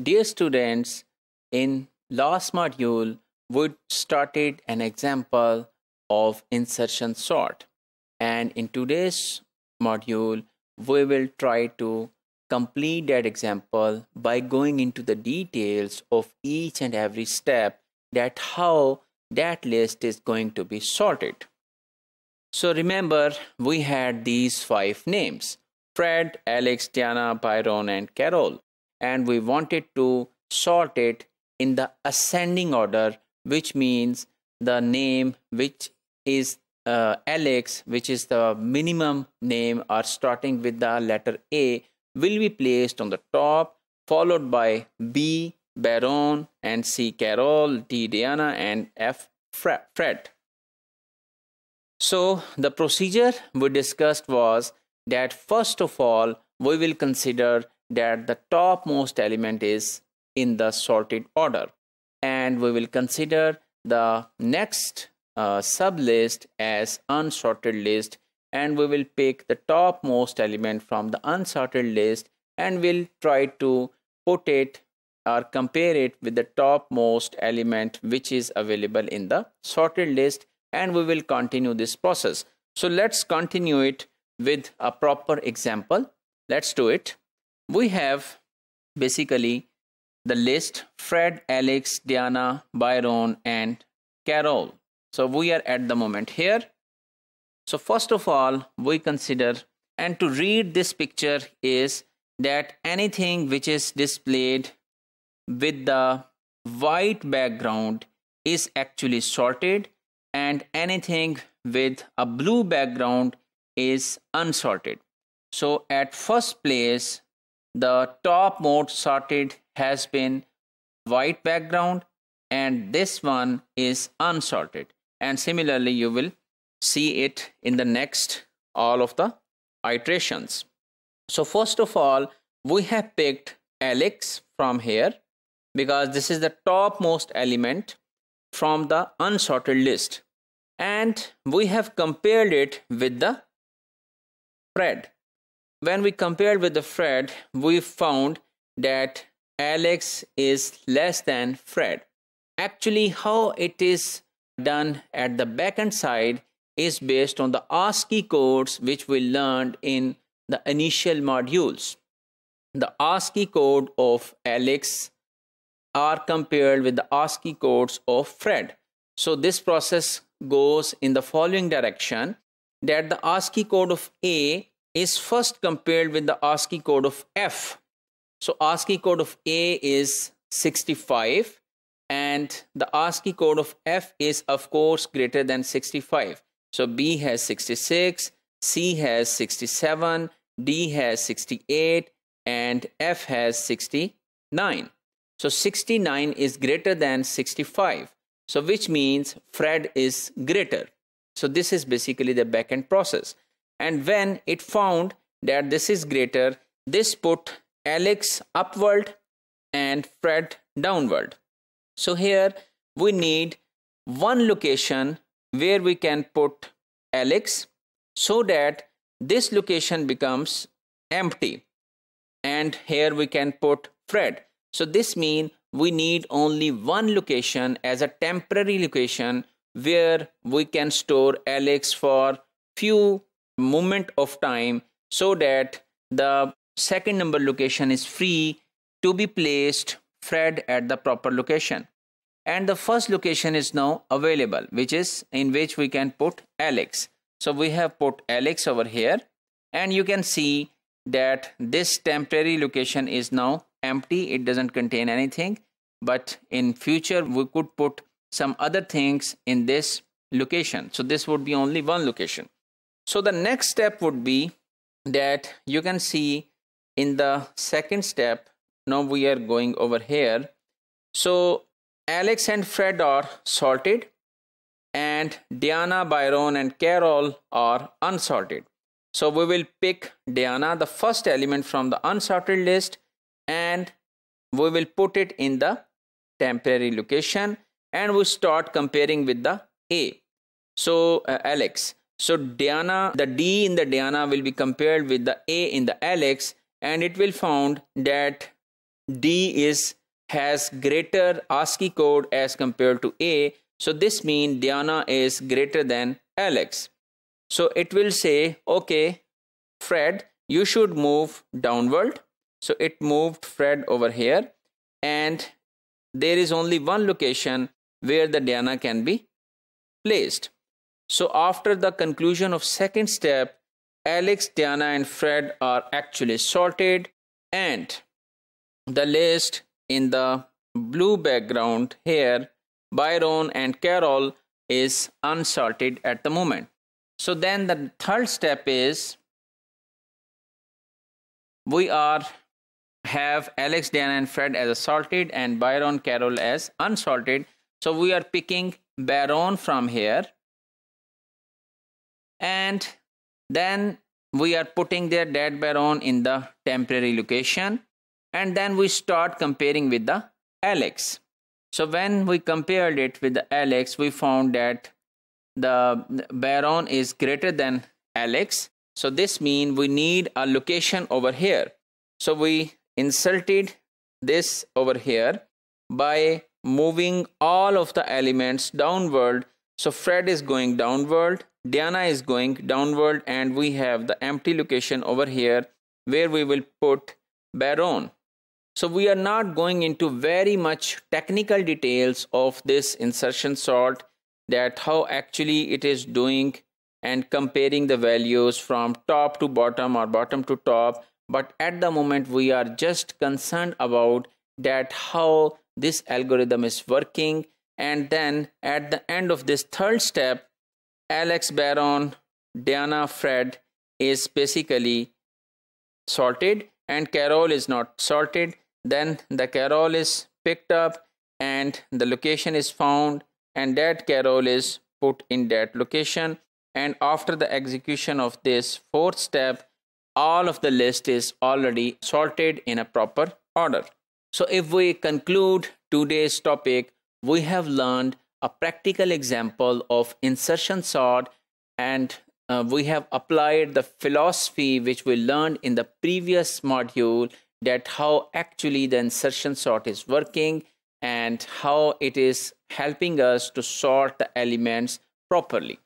Dear students, in last module, we started an example of insertion sort. And in today's module, we will try to complete that example by going into the details of each and every step that how that list is going to be sorted. So remember, we had these five names Fred, Alex, Diana, Byron, and Carol. And we wanted to sort it in the ascending order, which means the name which is uh, Alex, which is the minimum name, or starting with the letter A, will be placed on the top, followed by B, Baron, and C, Carol, D, Diana, and F, Fred. So the procedure we discussed was that first of all, we will consider that the topmost element is in the sorted order. And we will consider the next uh, sublist as unsorted list and we will pick the topmost element from the unsorted list and we'll try to put it or compare it with the topmost element which is available in the sorted list and we will continue this process. So let's continue it with a proper example. Let's do it. We have basically the list Fred, Alex, Diana, Byron and Carol. So we are at the moment here. So first of all, we consider and to read this picture is that anything which is displayed with the white background is actually sorted and anything with a blue background is unsorted. So at first place, the top mode sorted has been white background and this one is unsorted. And similarly, you will see it in the next all of the iterations. So first of all, we have picked Alex from here because this is the topmost element from the unsorted list and we have compared it with the Fred. When we compared with the Fred, we found that Alex is less than Fred. Actually, how it is done at the backend side is based on the ASCII codes which we learned in the initial modules. The ASCII code of Alex are compared with the ASCII codes of Fred. So this process goes in the following direction that the ASCII code of A is first compared with the ASCII code of F. So ASCII code of A is 65 and the ASCII code of F is of course greater than 65. So B has 66, C has 67, D has 68 and F has 69. So 69 is greater than 65. So which means Fred is greater. So this is basically the backend process. And when it found that this is greater, this put Alex upward and Fred downward. So here we need one location where we can put Alex so that this location becomes empty. And here we can put Fred. So this means we need only one location as a temporary location where we can store Alex for few moment of time so that the second number location is free to be placed Fred at the proper location. And the first location is now available which is in which we can put Alex. So we have put Alex over here. And you can see that this temporary location is now empty. It doesn't contain anything. But in future we could put some other things in this location. So this would be only one location so the next step would be that you can see in the second step now we are going over here so alex and fred are sorted and diana byron and carol are unsorted so we will pick diana the first element from the unsorted list and we will put it in the temporary location and we start comparing with the A. So uh, Alex. So Diana, the D in the Diana will be compared with the A in the Alex and it will found that D is has greater ASCII code as compared to A. So this means Diana is greater than Alex. So it will say, okay, Fred, you should move downward. So it moved Fred over here. And there is only one location where the Diana can be placed. So after the conclusion of second step, Alex, Diana and Fred are actually sorted and the list in the blue background here, Byron and Carol is unsorted at the moment. So then the third step is we are have Alex, Diana and Fred as assaulted and Byron, Carol as unsorted. So we are picking Baron from here and then we are putting their dead Baron in the temporary location and then we start comparing with the Alex. So when we compared it with the Alex, we found that the Baron is greater than Alex. So this means we need a location over here. So we inserted this over here by moving all of the elements downward. So Fred is going downward, Diana is going downward and we have the empty location over here where we will put Baron. So we are not going into very much technical details of this insertion sort that how actually it is doing and comparing the values from top to bottom or bottom to top. But at the moment we are just concerned about that how this algorithm is working and then at the end of this third step Alex Baron, Diana Fred is basically sorted and Carol is not sorted then the carol is picked up and the location is found and that carol is put in that location. And after the execution of this fourth step all of the list is already sorted in a proper order. So if we conclude today's topic we have learned a practical example of insertion sort and uh, we have applied the philosophy which we learned in the previous module that how actually the insertion sort is working and how it is helping us to sort the elements properly.